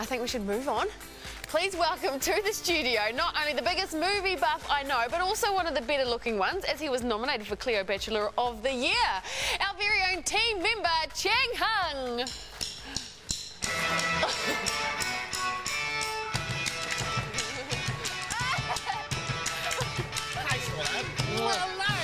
I think we should move on. Please welcome to the studio not only the biggest movie buff I know, but also one of the better looking ones, as he was nominated for Cleo Bachelor of the Year. Our very own team member, Chang Hung. Well, hello.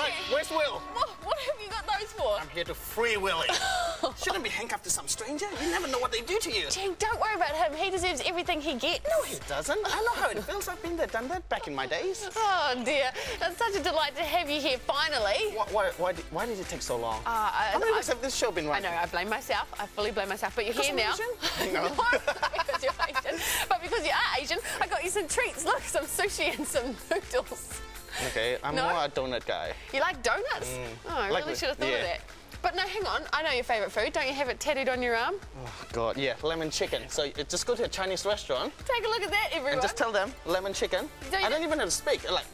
Right, where's Will? What, what have you got those for? I'm here to free Willie. Shouldn't be handcuffed to some stranger. You never know what they do to you. Chang, don't worry about him. He deserves everything he gets. No, he doesn't. I know how it feels. I've been there, done that back in my days. Oh dear, it's such a delight to have you here finally. Why, why, why, did, why did it take so long? Uh, I- how many weeks have this show been running? I know, I blame myself. I fully blame myself. But you're Because here now. Asian? No. Not because you're Asian, but because you are Asian, I got you some treats. Look, some sushi and some noodles. Okay, I'm No? more a donut guy. You like donuts? Oh, I Like really should have thought of that. But no, hang on. I know your favourite food. Don't you have it tattooed on your arm? Oh, God, yeah, lemon chicken. So just go to a Chinese restaurant Take a look at that, everyone. and just tell them lemon chicken. Don't I don't even have to speak. Like,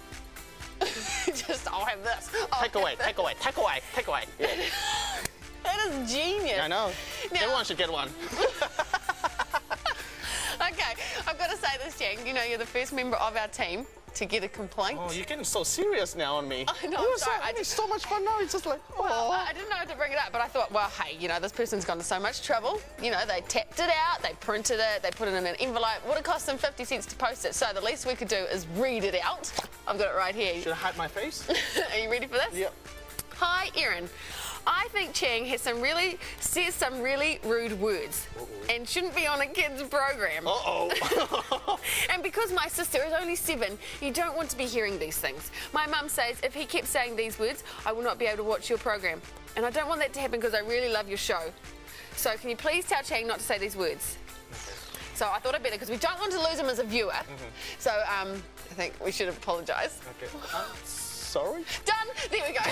Just, I'll have this. I'll take have away, this. take away, take away, take away. Yeah, That is genius. I know. Now- Everyone should get one. Okay, I've got to say this, Chang. You know, you're the first member of our team to get a complaint. Oh, you're getting so serious now on me. I know, We were I'm so, I just- so much fun now. It's just like, oh. Well, I didn't know how to bring it up, but I thought, well, hey, you know, this person's gone to so much trouble. You know, they tapped it out, they printed it, they put it in an envelope. Would have cost them 50 cents to post it. So the least we could do is read it out. I've got it right here. Should I hide my face? Are you ready for this? yep. Hi, Erin. I think Chang has some really says some really rude words and shouldn't be on a kids program. Uh-oh. And because my sister is only seven, you don't want to be hearing these things. My mum says if he keeps saying these words, I will not be able to watch your program. And I don't want that to happen because I really love your show. So can you please tell Chang not to say these words? So I thought I'd better because we don't want to lose him as a viewer. So um, I think we should apologise. okay. Sorry? Done. There we go.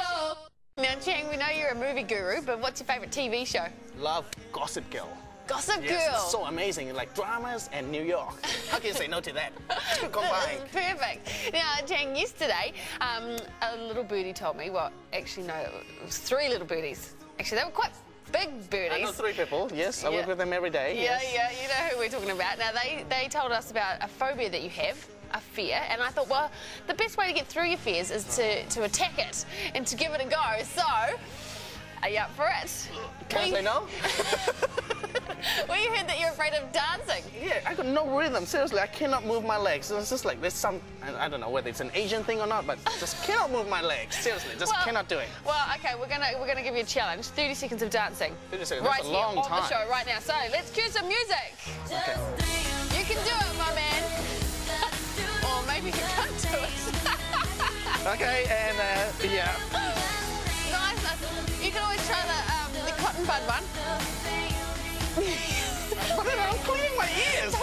Show. Now, Chang, we know you're a movie guru, but what's your favourite TV show? Love Gossip Girl. Gossip Yes, Girl. it's so amazing. Like dramas and New York. How can you say no to that? Combined. Perfect. Now, Chang, yesterday, um, a little booty told me, well, actually, no, it was three little booties. Actually, they were quite big booties. I know three people. Yes, I Yeah. work with them every day. Yeah, yes. yeah, you know who we're talking about. Now, they, they told us about a phobia that you have, a fear, and I thought, well, the best way to get through your fears is to, to attack it and to give it a go. So, are you up for it? Can I say no? we heard that you're afraid of dancing. Yeah, I got no rhythm. Seriously, I cannot move my legs. It's just like there's some, I don't know whether it's an Asian thing or not, but just cannot move my legs. Seriously, just Well- cannot do it. Well, okay, we're gonna we're gonna give you a challenge: 30 seconds of dancing. 30 seconds, Right that's a long here long on the show right now. So let's cue some music. Okay. You can do it, my man. or maybe can't do it. Okay, and uh, yeah. nice. You can always try the um, the cotton bud one. But then I'm cleaning my ears.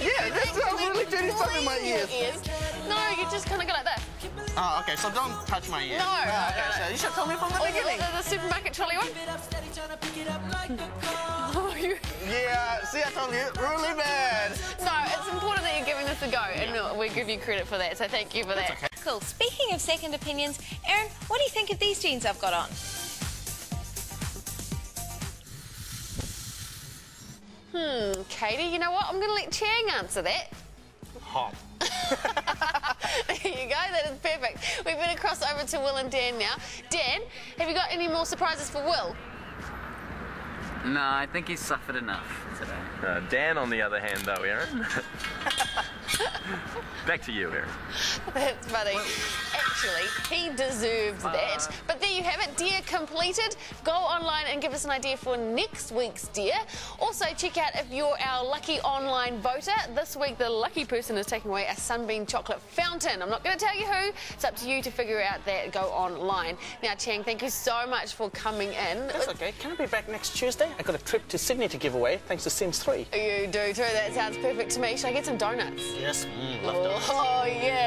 Yeah, that's uh, really dirty stuff in my your ears. No, you just kind of go like that. Oh, okay, so don't touch my ears. No, no, okay, no, no. so you should tell me from the Or the, beginning. the, the supermarket trolley one. Oh, you- Yeah, see, I told you, really bad. Giving this a go, and we give you credit for that. So thank you for that. okay. Cool. Speaking of second opinions, Erin, what do you think of these jeans I've got on? Hmm, Katie, you know what? I'm going to let Chang answer that. Hot. There you go, that is perfect. We better cross over to Will and Dan now. Dan, have you got any more surprises for Will? No, I think he's suffered enough today. Uh, Dan, on the other hand, though, Erin. Back to you, Erin. That's funny. Actually, he deserves ah. that. But there you have it, Dare completed. Go online and give us an idea for next week's Dare. Also, check out if you're our lucky online voter. This week, the lucky person is taking away a Sunbeam chocolate fountain. I'm not going to tell you who. It's up to you to figure out that. Go online. Now, Chang, thank you so much for coming in. That's okay. Can I be back next Tuesday? I've got a trip to Sydney to give away, thanks to Sims 3. You do too. That sounds perfect to me. Should I get some donuts? Yes, mm. Oh, yeah.